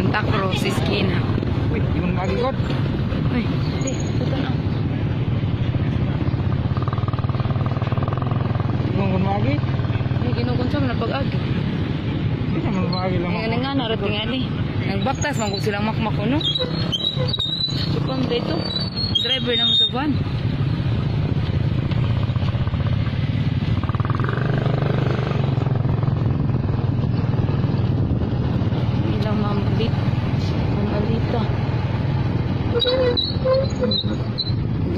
Santa Cruz, Iskina. Uy, di mo magigod. Uy, di, ito na. Mo magi. May ginukunsa mo na pag-agi. Di naman magi lang. Ay, nga, narating ali. Nagbaktas, man kung silang makmako, no? Supang dito. Driver naman sa van.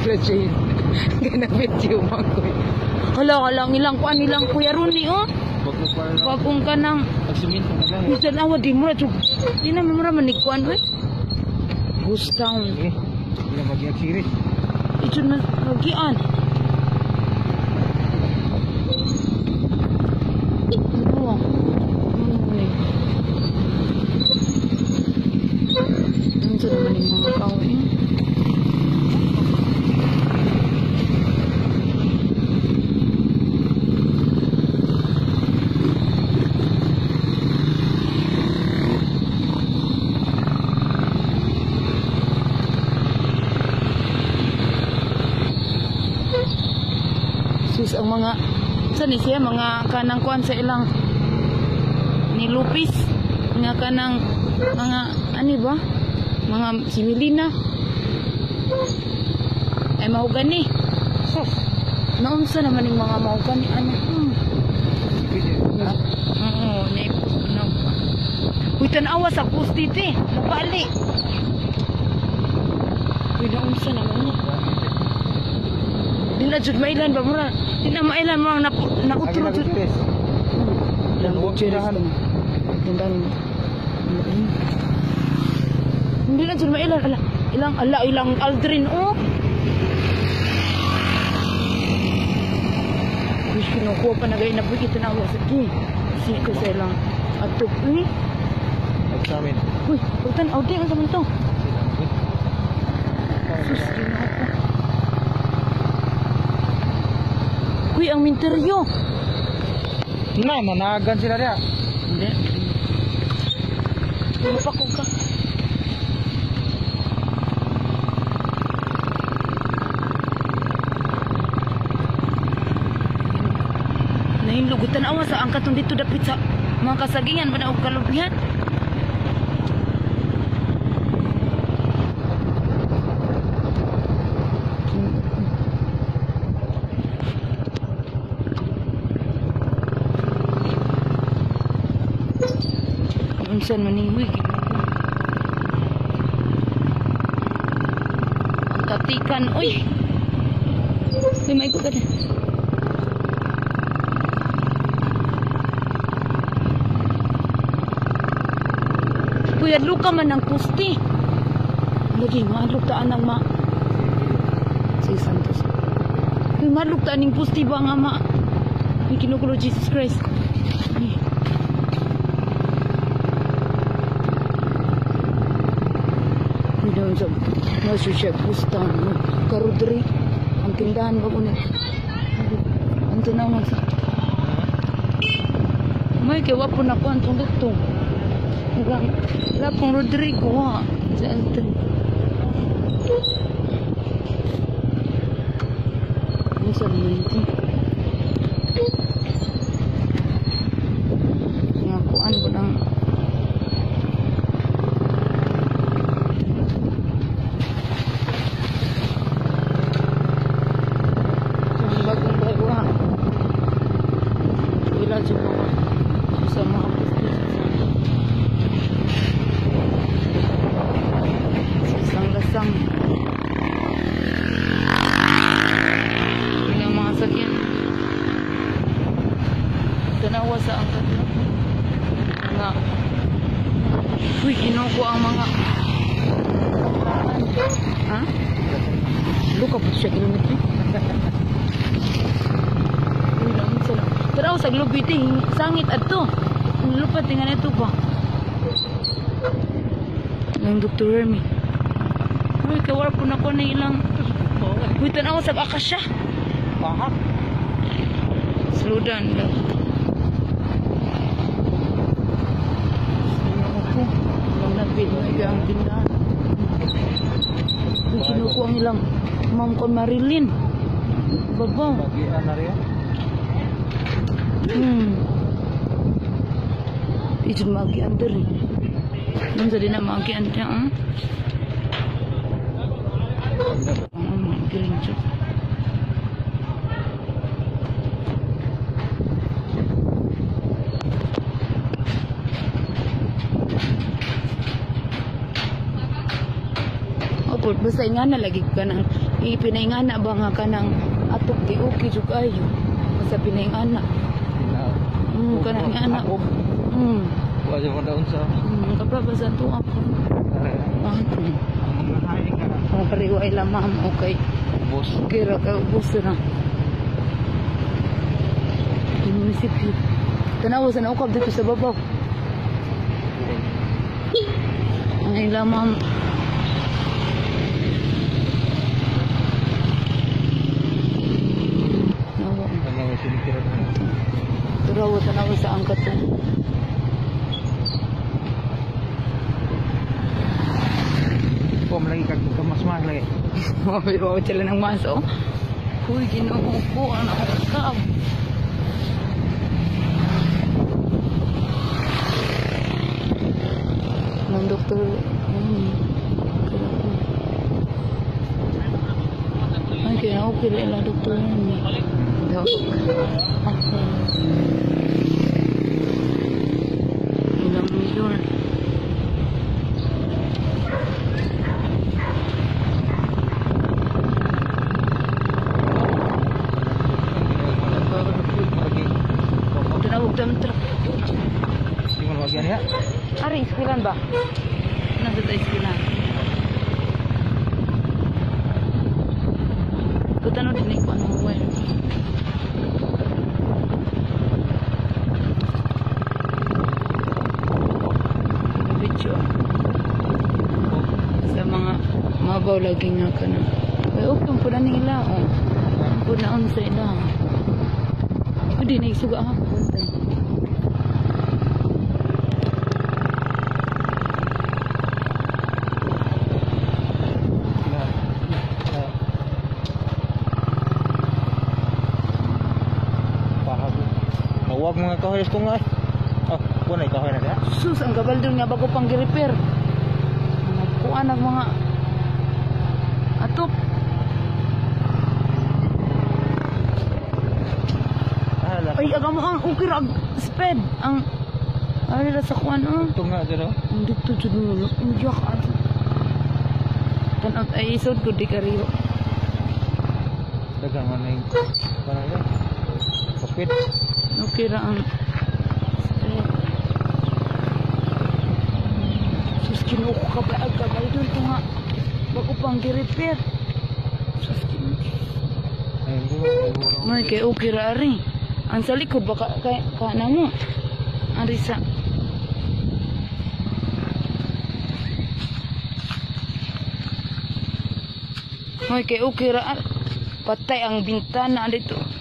Stretching. Ganang video mo ko. Hala, hala, ilang kuan nilang kuya Runi, oh. Bagong ka nang... Pagsumin ka na. Minsan awa, di. Di na mo na manigkuan, eh. Goose town. Ito na mga? Sus, ang mga sa ni siya mga kanang kuan sa ilang ni Lupis nga kanang mga ani ba mga similina ay mahugani Sos. naunsa naman yung mga mahugani ano hmm. Ah, oo ni no Uy, tanawa sa pustite. Napali. Uy, naunsa naman mo. Na jud mailan ba mura? Di na mailan mo na na utro jud. Huwag tirahan. Tindan. Hindi na jud mailan ala. Ilang ala ilang Aldrin oh. Wish kinukuha pa na gaya na bukit na ako sa ki. Siko sa ilang atop ni. Nagsamin. Uy, utan audi ang to. Sus, ginoo Uy, ang minteryo. Na, managan sila niya. Hindi. Mapako ka. Nahinlugutan awa sa angkatong dito dapit sa mga kasagingan ba na og kalubihan? Unsan man ni Uy, Ang tatikan, uy. Uy, may ka na. Kuya, luka man ng pusti. Lagi, maluktaan ng ma... Si Santos. Uy, maluktaan ng pusti ba nga ma... May kinukulo Jesus Christ. Uy. Doon sa nasa siya pustan no karudri. Ang tindahan ba kuno ang tunaw sa may kay wapo na ko ang tungtong Hanggang lapong Rodrigo ha? Sa altan ang sa ito nga kuan ko ng Yung bagong bago ha. Wala siya mga sa mga sa isang lasang. Yun ang mga sakyan. Sa angkat. Nga. Uy, kinuko ang mga... Ha? Luka po siya kilometro. Uy, naman sila. Pero ako sa glubiting, sangit ato. Lupat tingnan ito ba? Ang Dr. Hermie. Uy, kawar po na ko na ilang... Uy, tanaw sa akasya. Pahak. Slow down lang. ang tindahan. Yung kinukuha nilang Ma'am Con Marilyn. Baba. Bagian na ya. rin. Hmm. Ito magian din rin. Doon sa din na magian niya. Ang. sa lagi ka nang ipinaingana ba nga ka nang atok giuki jud ayo sa pinaingana mm kana ingana mm. Wa jud man sa mm kapra ba sa tuwa ko mam okay. Bus kira ka bus na. Munisipyo. Tanaw sa naukab dito sa babaw. Mam nakabutan ako sa angkat ko. Pum lagi kag mas mas lagi. Mabi ba sila ng mas oh. Ginoo ko anak ko. Nang doktor. Hmm. Ay, kaya ako kailan doktor Okay. Truck. Di bagian ya. Ari, iskilan ba? Nasa tayo iskilan. Kutano din ko ano eh. Video. Sa mga mabaw lagi nga ka na. Ay, okay po na nila. Oh. On sa ila. Hindi na isuga ha. Kahoy ko nga. Oh, kunay kahoy na dia. Sus, ang gabal doon nga bago pang gi-repair. Nagkuha ng mga. Ah, la. Ay, aga mo ang ukir ang sped. Ang ano na sa kuan oh. Ito nga dito. Ang dito jud mo. Ang yak at. Tanot ay isod ko di kariyo. Dagang man ning kana ya. Kapit. Okay sped. Sus, kinuko ka ba ang gabal doon to nga. Bago pang gi-repair. Sus, ko. ko. May kay okay ari. Ang sa likod baka kay kana mo. May patay ang bintana dito.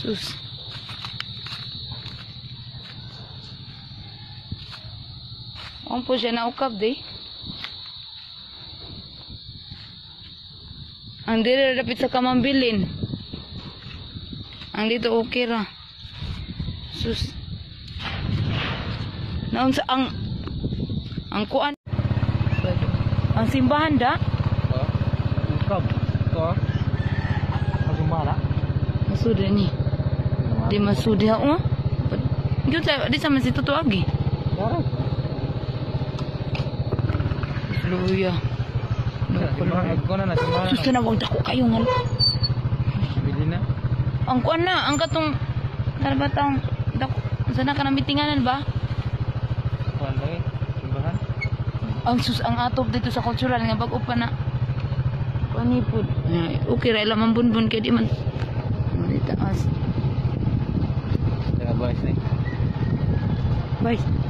Sus. Ang po siya naukap di. Ang dili dapit sa kamambilin. Ang dito okay ra. Sus. Naon sa ang ang kuan ang simbahan da Oh. Kab. Ko. Masuk mana? masuda ni di masuda oh Gyud sa di sa man si Tuto agi. Sarap. Luya. Ko na wag dako kayo nga. Bili na. Ang kuan na ang katong tarabatang dako Sana ka na mitinganan ba? Kuan lang eh. Simbahan. Ang sus ang atop dito sa cultural nga bag pa na. Panipod. Ay, okay ra lamang bunbun kay di man. Di guys nih guys sini.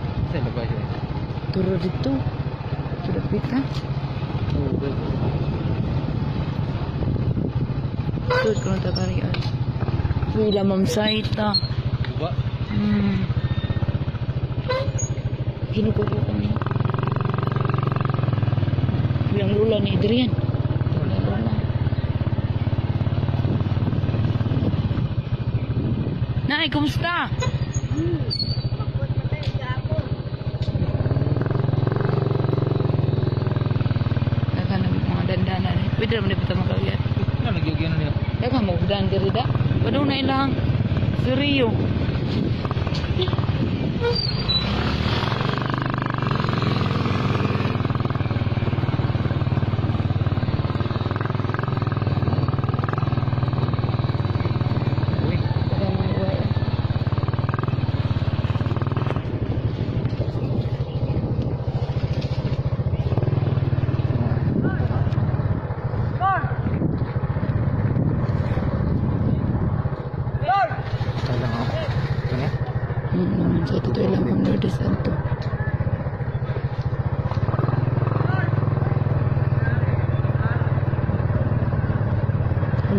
Guys turun itu sudah pita. Terus kalau tak karian ah. wila mamsaita coba hmm. Gini kok nih bilang dulu nih Adrian. Nay, kumusta? Pwede naman ipita mo kagyan. Ano nagyugyan nila? Eka, lang. serius.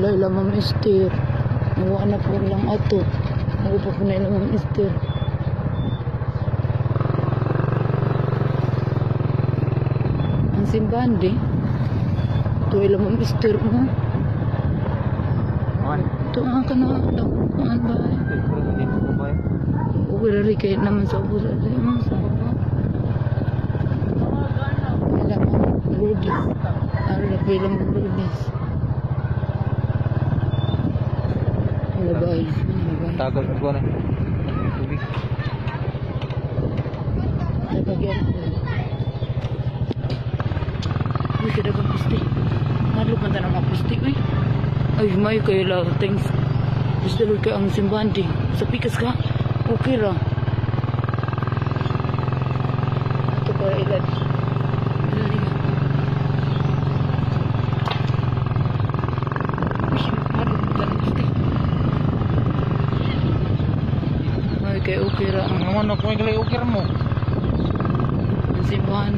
Wala ilang mga mister. Nawa na po lang ato. Nawa po na ilang mga mister. Ang simbahan di. Ito ilang mga mister mo. Ito ang? Pero hindi ko ba? Okay na rin kahit naman sa ubo naman sa baba. Wala mo, Lourdes. Ano na pala mo, Lourdes. Ay? Tagal ko na. Tubig. Ko. Uy, kang pusti. Madlok man tanong mga pusti, uy. Ay, may kayo lang. Thanks. Gusto lang kayo ang simbahan di. Sa pikas ka, okay ra. Ito para ilan. ngono kowe gelek ukirmu. Simpan.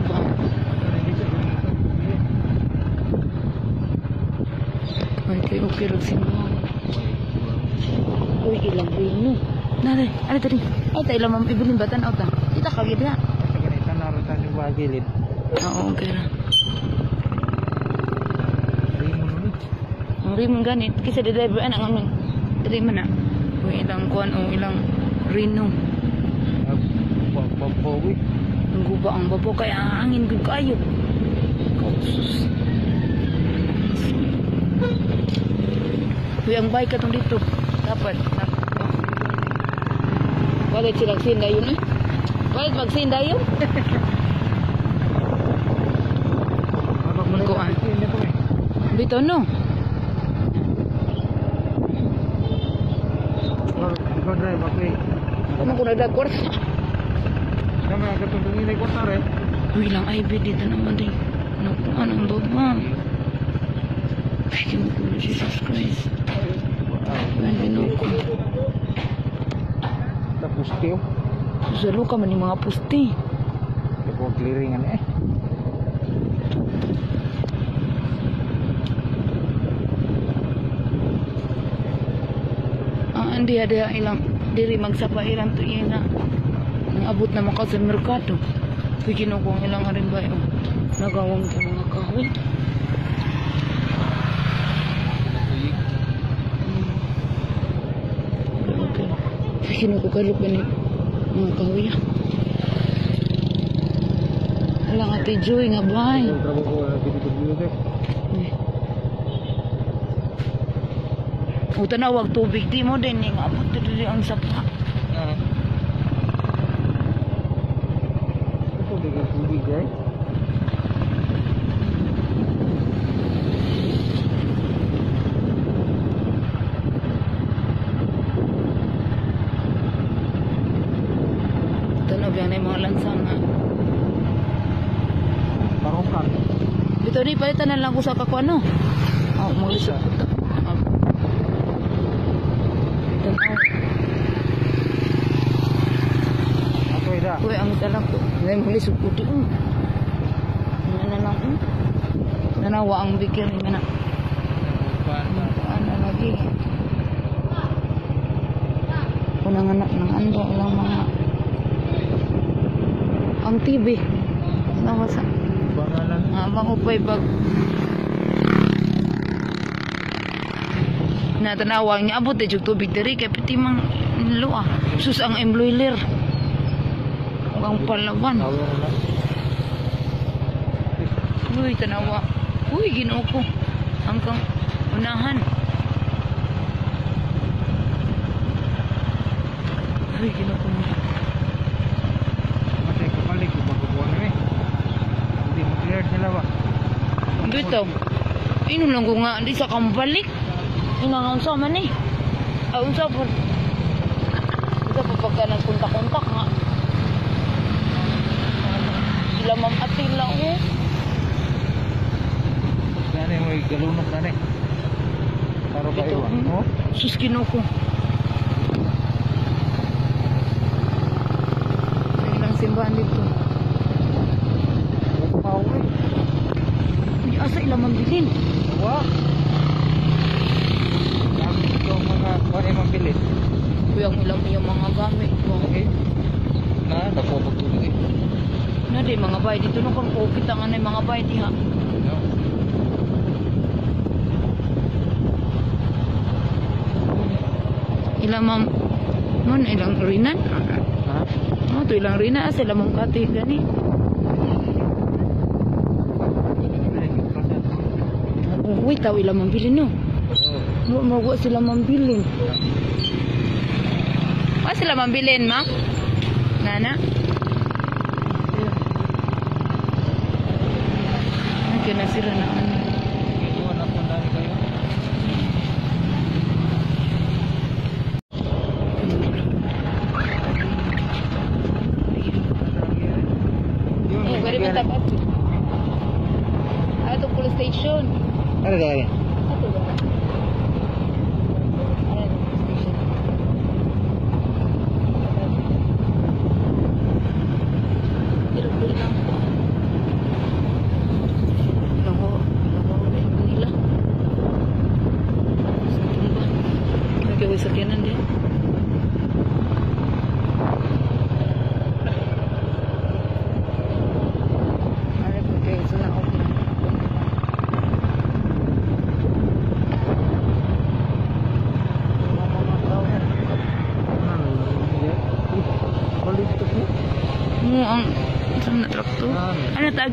Oke, ukir simpan. Uy, ilang ini. Nare, ada tadi. Oh, Ay, tayo lamang ibunin batan out. Oh, Kita kagit na. Ya. Kita narutan yung bagilid. Oo, okay na. Ang rim ganit. Kisa dadaybo anak ngamin. Dari ilang kuan o ilang rinong. Owi, nangguba ang babo kay hangin gud kayo. Kausus. Uy, ang bahay dito. Dapat. Walit silang sinda yun eh. Walit magsinda yun. Kuan. No. Kau nak guna dah. Nagdagkor. Kami ang katundungin ay kwarta rin. Uy, lang ay dito naman din. Nakuan ang baba. Ay, kinukulo Jesus Christ. Ay, binuko. Tapos tiyo. Susalo ka man yung mga pusti. Ito clearingan eh. Ang andi ada ilang diri magsapa ilang to na nang abot na makaw sa merkado. Kaya kinukong ilang aring ba yung nagawang sa mga kahoy. Kaya kinukukalok ba ni mga kahoy. Alang ate Joy nga trabaho ko na eh. Tanawag tubig di mo din nga abot ang sapa. Ah. Ito tubig eh. Sabi na yung mga lansang nga. Barokan. Dito ni palitan na lang ko sa kako ano. Oh, mo isa. Oh. Tanaw. Ako ida. Kuya ang dala ko. Ngay mo lisod ko di. Um. Ano lang um. Nanawa ang bigyan nga na. Ano lagi. Unang anak ng ando lang mga ang TV. Nawa sa Bangalan. nga mangupay bag na tanawang niya abot eh tubig diri kay piti mang luwa sus ang embroiler ang palawan uy tanawa. Uy ginoo ko. Hanggang unahan. Uy ginoo ko. Matay ko magkukuha na eh. Hindi mo cleared sila ba? bitaw ino lang ko nga di sa kambalik ina nga unsa man eh ah unsa po unsa pa pagka nagkunta-kuntak nga sila ma'am atila Yan eh, may galunok na eh. Para ba Ito, iwan? hmm. Oh? sus kinuko sa ilang simbahan dito Pauwi. Di asa ilang mambilin Wa. Sabi ko mga kuha ay mabilis. kuyang ilang yung mga gamit mo Okay. Na, ko tuloy. Na di mga bay dito no kung okay tangan na yung mga bay di ha ilang mam mon ilang rinan Ha? Oh, to ilang rina sila mong kati gani. Uy, tao ilang mambilin no. Mo mo wa sila mambilin. Wa sila mambilin, ma? Nana? no sirve nada.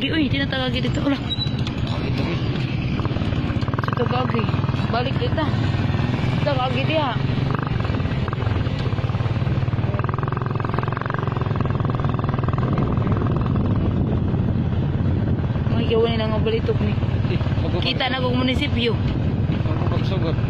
Tagi? Uy, tinatagagi dito. Wala. Sa tagagi. Balik dito. Tagagi diha. May gawa nila nga balitok ni. Kita na kong munisipyo. Magpagsugod.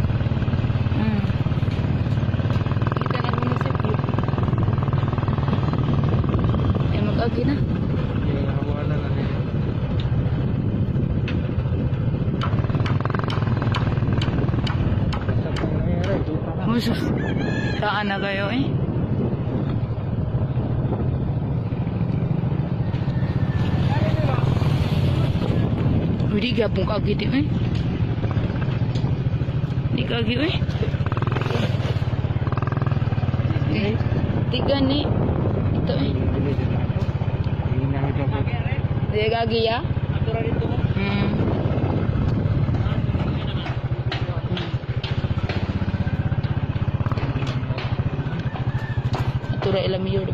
ngayo eh. Udah gabung kaki dia eh. Di eh. Tiga nih. Itu eh. Dia ya. Datura Ilamiyo